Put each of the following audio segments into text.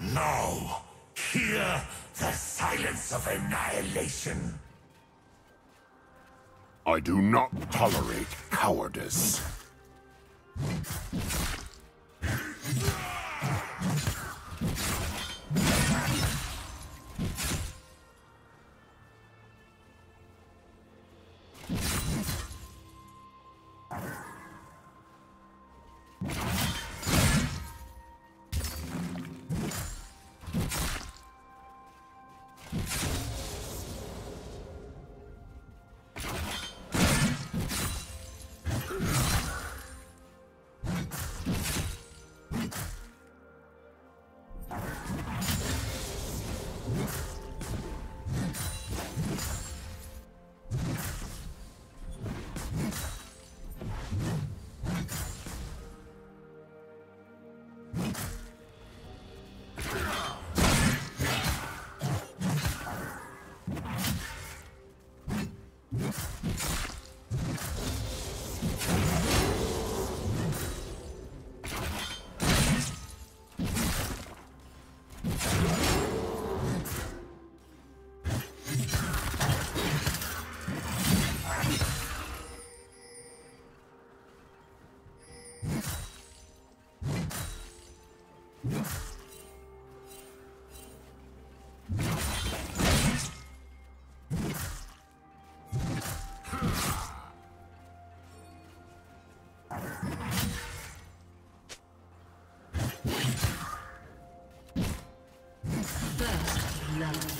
Now, hear the silence of annihilation. I do not tolerate cowardice. blood.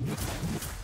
you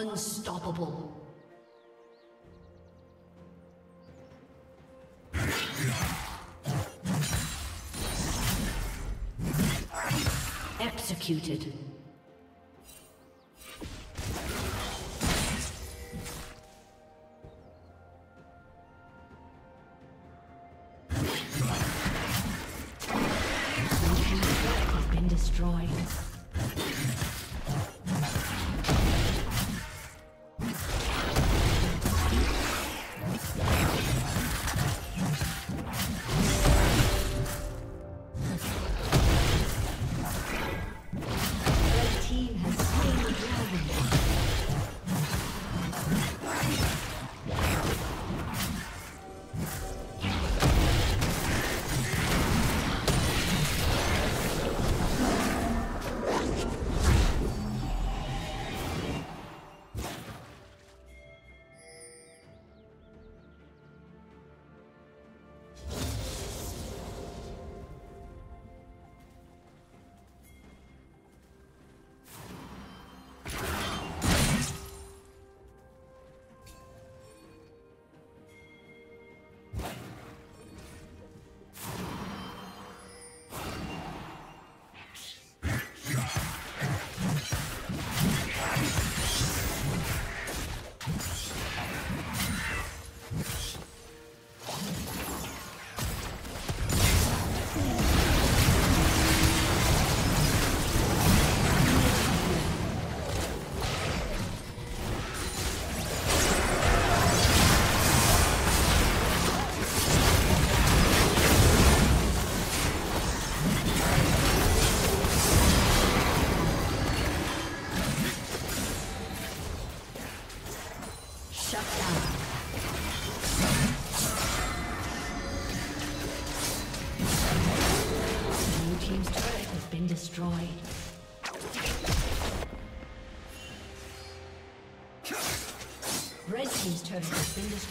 Unstoppable. Executed.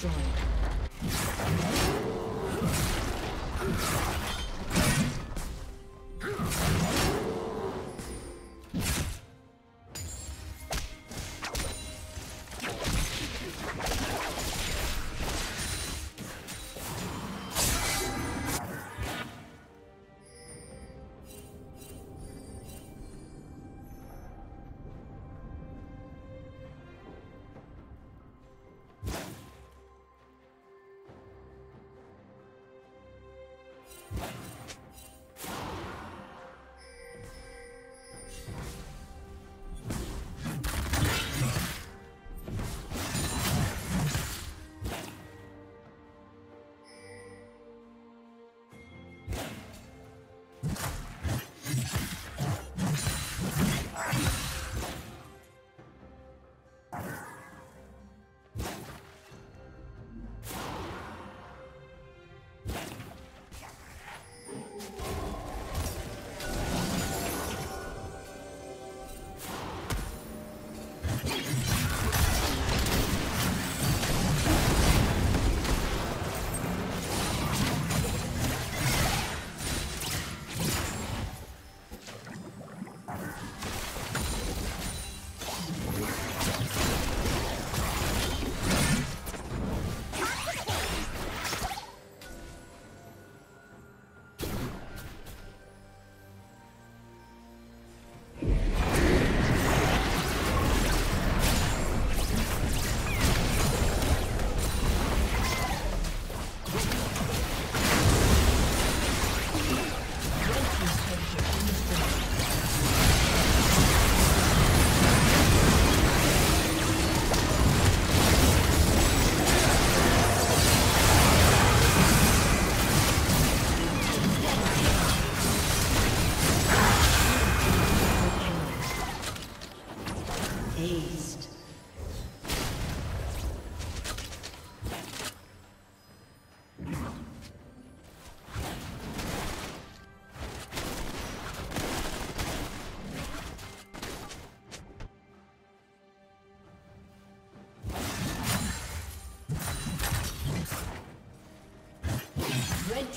destroyed.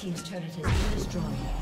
Team's turret has been destroyed.